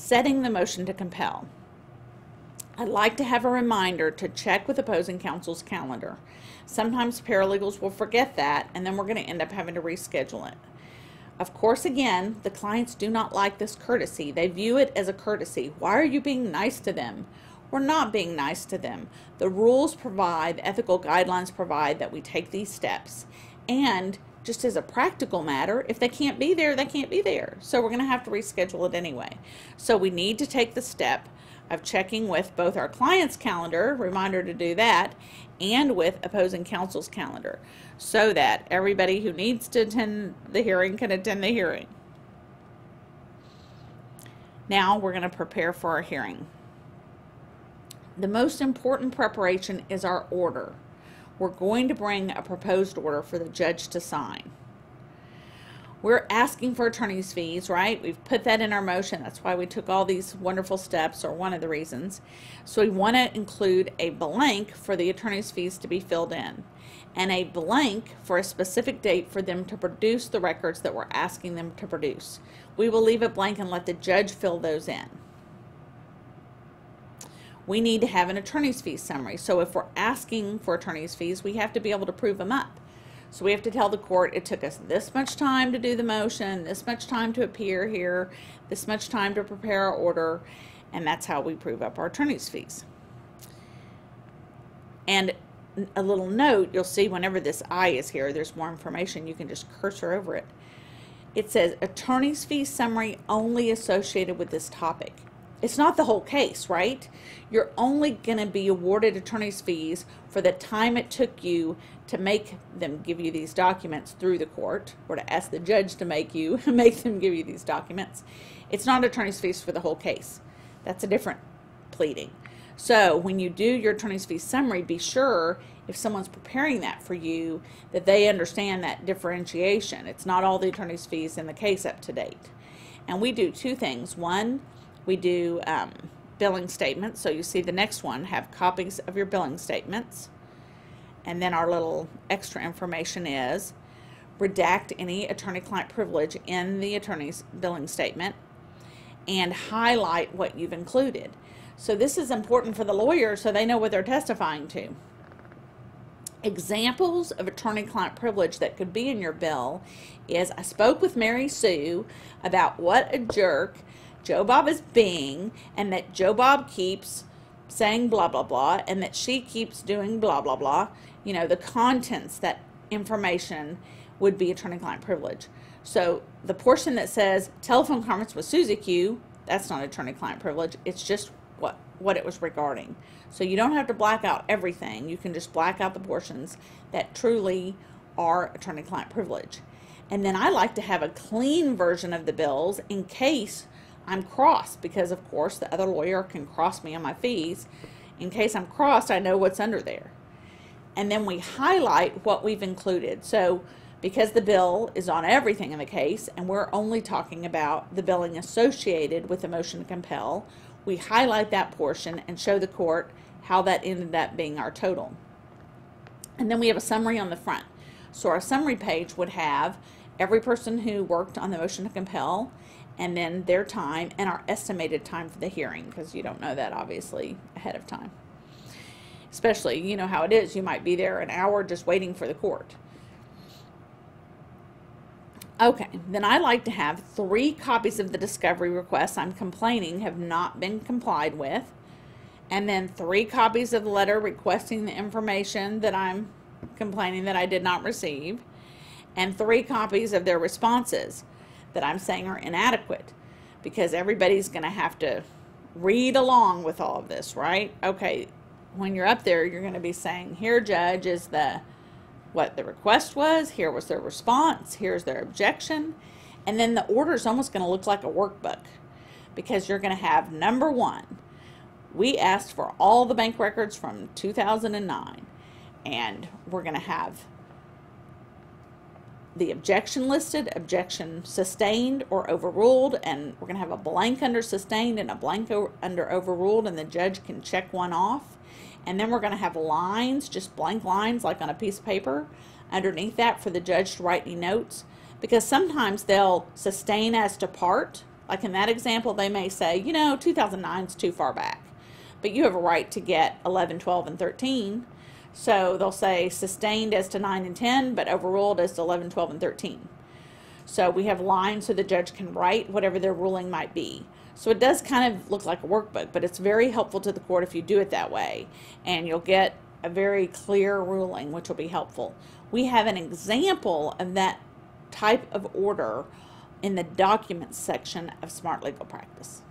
Setting the motion to compel. I'd like to have a reminder to check with opposing counsel's calendar. Sometimes paralegals will forget that, and then we're going to end up having to reschedule it. Of course, again, the clients do not like this courtesy. They view it as a courtesy. Why are you being nice to them? We're not being nice to them. The rules provide, ethical guidelines provide that we take these steps. And just as a practical matter, if they can't be there, they can't be there. So we're going to have to reschedule it anyway. So we need to take the step of checking with both our client's calendar, reminder to do that, and with opposing counsel's calendar so that everybody who needs to attend the hearing can attend the hearing. Now we're going to prepare for our hearing. The most important preparation is our order. We're going to bring a proposed order for the judge to sign. We're asking for attorney's fees, right? We've put that in our motion. That's why we took all these wonderful steps, or one of the reasons. So we want to include a blank for the attorney's fees to be filled in, and a blank for a specific date for them to produce the records that we're asking them to produce. We will leave it blank and let the judge fill those in. We need to have an attorney's fees summary. So if we're asking for attorney's fees, we have to be able to prove them up. So we have to tell the court it took us this much time to do the motion, this much time to appear here, this much time to prepare our order, and that's how we prove up our attorney's fees. And a little note, you'll see whenever this I is here, there's more information, you can just cursor over it. It says attorney's fees summary only associated with this topic. It's not the whole case, right? You're only going to be awarded attorney's fees for the time it took you to make them give you these documents through the court or to ask the judge to make you make them give you these documents. It's not attorney's fees for the whole case. That's a different pleading. So when you do your attorney's fees summary, be sure if someone's preparing that for you that they understand that differentiation. It's not all the attorney's fees in the case up to date. And we do two things. One, we do um, billing statements. So you see the next one, have copies of your billing statements. And then our little extra information is redact any attorney-client privilege in the attorney's billing statement and highlight what you've included. So this is important for the lawyer so they know what they're testifying to. Examples of attorney-client privilege that could be in your bill is I spoke with Mary Sue about what a jerk Joe Bob is being and that Joe Bob keeps saying blah blah blah and that she keeps doing blah blah blah. You know the contents that information would be attorney-client privilege. So the portion that says telephone conference with Susie Q that's not attorney-client privilege. It's just what what it was regarding. So you don't have to black out everything. You can just black out the portions that truly are attorney-client privilege. And then I like to have a clean version of the bills in case I'm crossed because, of course, the other lawyer can cross me on my fees. In case I'm crossed, I know what's under there. And then we highlight what we've included. So because the bill is on everything in the case and we're only talking about the billing associated with the motion to compel, we highlight that portion and show the court how that ended up being our total. And then we have a summary on the front. So our summary page would have every person who worked on the motion to compel and then their time and our estimated time for the hearing because you don't know that obviously ahead of time. Especially, you know how it is, you might be there an hour just waiting for the court. Okay, then I like to have three copies of the discovery requests I'm complaining have not been complied with, and then three copies of the letter requesting the information that I'm complaining that I did not receive, and three copies of their responses that I'm saying are inadequate because everybody's going to have to read along with all of this, right? Okay, when you're up there, you're going to be saying, here, judge, is the what the request was, here was their response, here's their objection, and then the order is almost going to look like a workbook because you're going to have number one, we asked for all the bank records from 2009, and we're going to have the objection listed, objection sustained or overruled, and we're going to have a blank under sustained and a blank under overruled, and the judge can check one off. And then we're going to have lines, just blank lines like on a piece of paper, underneath that for the judge to write any notes. Because sometimes they'll sustain as to part Like in that example, they may say, you know, 2009 is too far back, but you have a right to get 11, 12, and 13. So they'll say sustained as to 9 and 10, but overruled as to 11, 12, and 13. So we have lines so the judge can write whatever their ruling might be. So it does kind of look like a workbook, but it's very helpful to the court if you do it that way. And you'll get a very clear ruling, which will be helpful. We have an example of that type of order in the documents section of Smart Legal Practice.